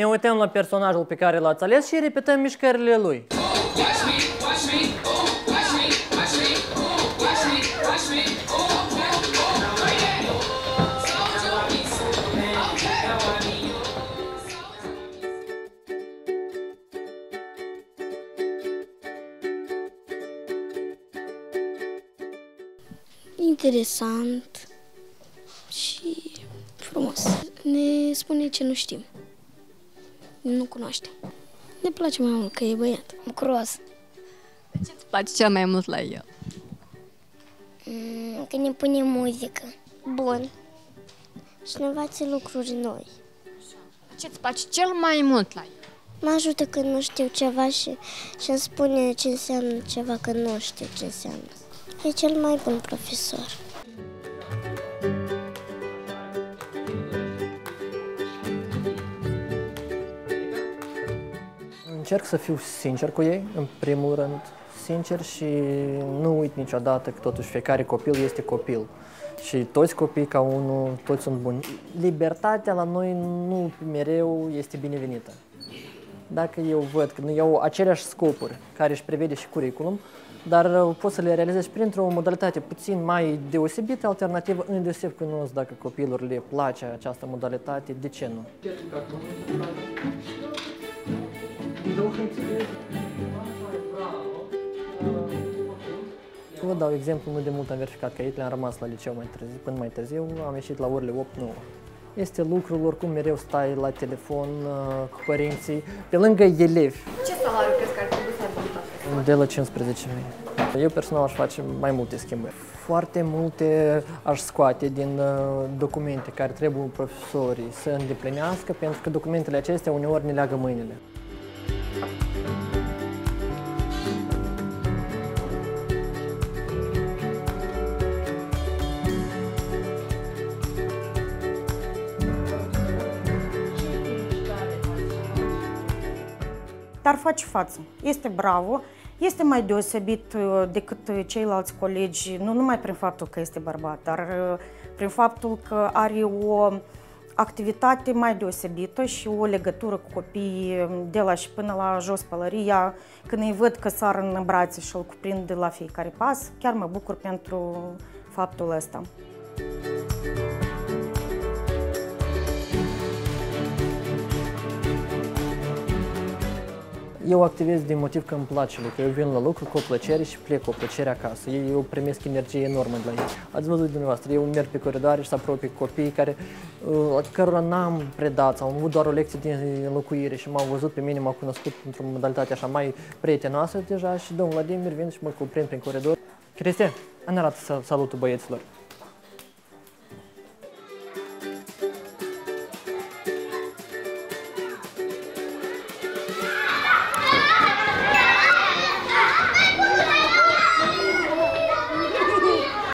Ne uităm la personajul pe care l-ați ales și repetăm mișcările lui. Interesant și frumos. Ne spune ce nu știm. Nu cunoaștem. Ne place mai mult că e băiat. Bucuros. Ce îți place cel mai mult la el? Mm, Că ne pune muzică. Bun. Și ne învață lucruri noi. Ce îți place cel mai mult la el? Mă ajută când nu știu ceva și, și îmi spune ce înseamnă ceva când nu știu ce înseamnă. E cel mai bun profesor. Încerc să fiu sincer cu ei, în primul rând, sincer și nu uit niciodată că totuși fiecare copil este copil. Și toți copiii ca unul, toți sunt buni. Libertatea la noi nu mereu este binevenită. Dacă eu văd că eu au aceleași scopuri care își prevede și curriculum, dar uh, pot să le realizez printr-o modalitate puțin mai deosebită, alternativă, îndeoseb cunosc dacă copilor le place această modalitate, de ce nu? Vă dau exemplu, nu de mult am verificat că aici le-am rămas la liceu mai târziu, până mai târziu, am ieșit la orele 8-9. Este lucrul, oricum mereu stai la telefon uh, cu părinții, pe lângă elevi, Ce salariu crezi că ar trebui să aibă un profesor? de la 15 mii. Eu personal aș face mai multe schimbări. Foarte multe aș scoate din uh, documente care trebuie profesorii să îndeplinească, pentru că documentele acestea uneori ne leagă mâinile. Dar face față. Este bravo, este mai deosebit uh, decât uh, ceilalți colegi, nu numai prin faptul că este bărbat, dar uh, prin faptul că are o activitate mai deosebită și o legătură cu copiii um, de la și până la jos pălăria. Când îi văd că sar în brațe și îl cuprind de la fiecare pas, chiar mă bucur pentru faptul ăsta. Eu activez din motiv că îmi place lucru. Eu vin la lucru cu o plăcere și plec cu o plăcere acasă. Eu, eu primesc energie enormă de la ei. Ați văzut dumneavoastră, eu merg pe coridoare și să apropii copii care, uh, cărora n-am predat sau am avut doar o lecție din înlocuire și m-au văzut pe mine, m-au cunoscut într-o modalitate așa mai prietenoasă deja și domnul Vladimir vine și mă cuprind prin coridor. Cristian, îmi arată să- salutul băieților.